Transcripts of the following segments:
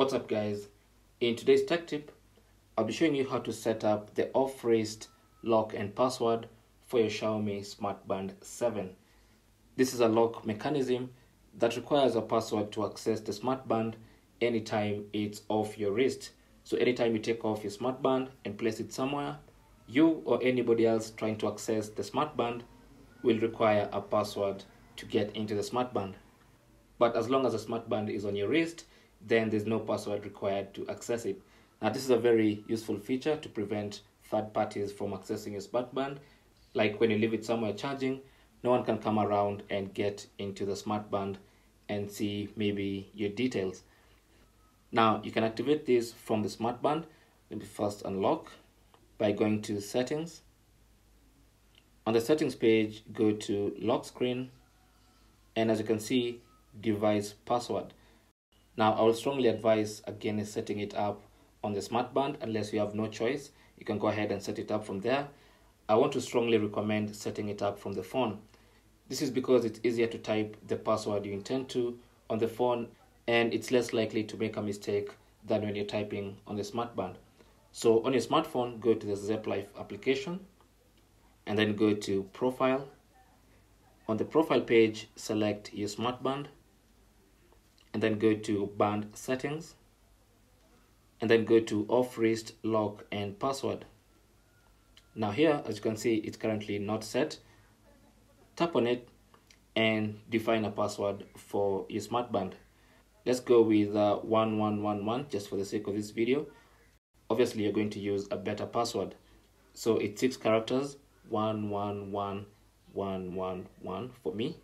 What's up guys? In today's tech tip, I'll be showing you how to set up the off-wrist lock and password for your Xiaomi Smart Band 7. This is a lock mechanism that requires a password to access the smart band anytime it's off your wrist. So anytime you take off your smart band and place it somewhere, you or anybody else trying to access the smart band will require a password to get into the smart band. But as long as the smart band is on your wrist, then there's no password required to access it. Now this is a very useful feature to prevent third parties from accessing your smart band. Like when you leave it somewhere charging, no one can come around and get into the smart band and see maybe your details. Now you can activate this from the smart band. Let me first unlock by going to settings. On the settings page, go to lock screen and as you can see, device password. Now I will strongly advise against setting it up on the smart band unless you have no choice. You can go ahead and set it up from there. I want to strongly recommend setting it up from the phone. This is because it's easier to type the password you intend to on the phone and it's less likely to make a mistake than when you're typing on the smart band. So on your smartphone, go to the Zepp Life application and then go to profile. On the profile page, select your smart band and then go to band settings and then go to off wrist lock and password. Now here, as you can see, it's currently not set. Tap on it and define a password for your smart band. Let's go with uh, 1111 just for the sake of this video. Obviously, you're going to use a better password. So it's six characters, 111111 for me.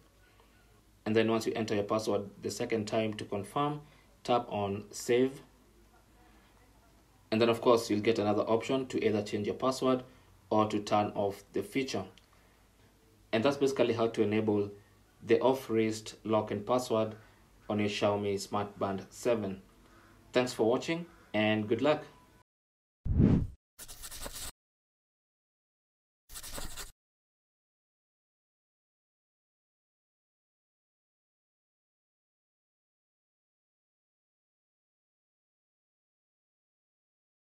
And then once you enter your password the second time to confirm, tap on save. And then of course, you'll get another option to either change your password or to turn off the feature. And that's basically how to enable the off-wrist lock and password on your Xiaomi Smart Band 7. Thanks for watching and good luck.